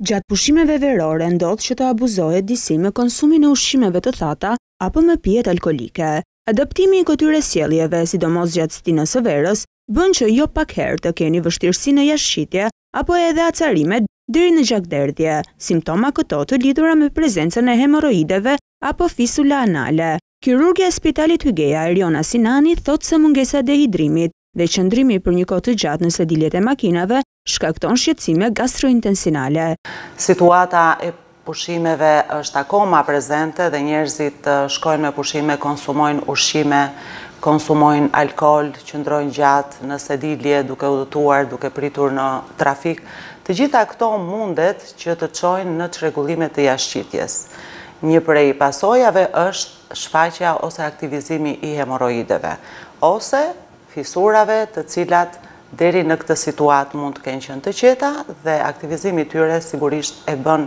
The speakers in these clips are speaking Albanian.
Gjatë pushimeve verore ndodh që të abuzohet disi me konsumin e ushqimeve të thata apo me pijet alkoolike. Adaptimi i këtyre sjelljeve, sidomos gjatë stinës së verës, bën që jo pak herë të keni vështirësi në jashtëqitje apo edhe acarime deri në gjakderdhje, simptoma këto të lidhura me prezencën e hemorroideve apo fisura anale. Kirurgja e Spitalit Hygeia, Eriona Sinani, thotë se mungesa e dehidrimit dhe qëndrimi për një kohë të gjatë në sediljet e makinave shkakton shqetësime gastrointensinale. Situata e pushimeve është akoma prezente dhe njerëzit shkojnë me pushime, konsumojnë ushqime, konsumojnë alkool, qëndrojnë gjatë në sedilje duke udhëtuar, duke pritur në trafik. Të gjitha këto mundet që të çojnë në çrregullime të jashtëqitjes. Një prej pasojave është shfaqja ose aktivizimi i hemorroideve ose fisurave të cilat deri në këtë situatë mund të kenë qenë të qeta dhe aktivizimi i tyre sigurisht e bën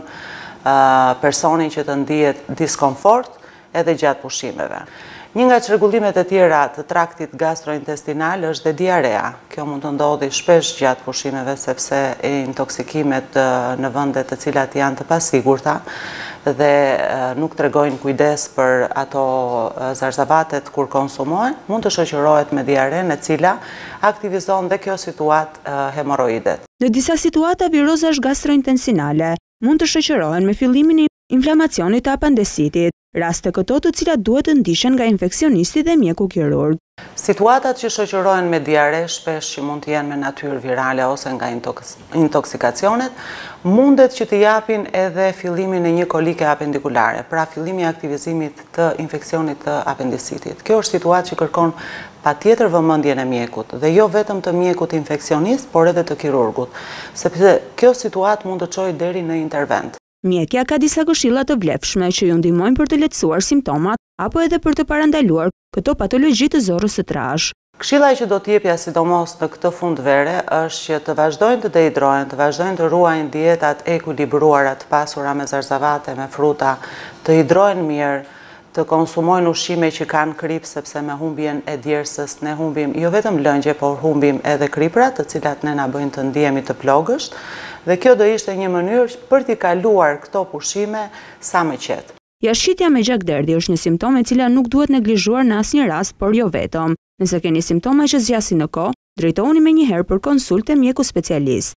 personin që të ndihet diskomfort edhe gjatë pushimeve. Një nga çrregullimet e tjera të traktit gastrointestinal është dhe diarea. Kjo mund të ndodhi shpesh gjatë pushimeve sepse intoksikimet në vende të cilat janë të pasigurta dhe nuk tregojnë kujdes për ato zarzavatet kur konsumohen, mund të shoqërohet me diarenë e cila aktivizon dhe kjo situatë hemorroidet. Në disa situata virozash gastrointensinale, mund të shoqërohen me fillimin e inflamacionit të apandesitit, raste këto të cilat duhet të ndiqen nga infeksionisti dhe mjeku kirurg. Situatat që shoqërohen me diare shpesh që mund të jenë me natyrë virale ose nga intoksikacionet, mundet që të japin edhe fillimin e një kolike apendikulare, pra fillimi i aktivizimit të infeksionit të apendisitit. Kjo është situatë që kërkon patjetër vëmendjen e mjekut dhe jo vetëm të mjekut infeksionist, por edhe të kirurgut, sepse kjo situatë mund të çojë deri në intervent. Mjekja ka disa këshilla të vlefshme që ju ndihmojnë për të lehtësuar simptomat apo edhe për të parandaluar këto patologji të zorrës së trashë. Këshilla që do të jepja sidomos në këtë fund vere është që të vazhdojnë të dehidrohen, të vazhdojnë të ruajnë dietat ekuilibruara, të pasura me zarzavate, me fruta, të hidrohen mirë, të konsumojnë ushqime që kanë kripë sepse me humbjen e djersës ne humbim jo vetëm lëngje por humbim edhe kripra të cilat ne na bëjnë të ndihemi të plogësht dhe kjo do ishte një mënyrë për t'i kaluar këto pushime sa më qetë. Jashtëqitja me gjakderdhje është një simptomë e cila nuk duhet neglizhuar në asnjë rast, por jo vetëm. Nëse keni simptoma që zgjasin në kohë, drejtohuni menjëherë për konsultë te mjeku specialist.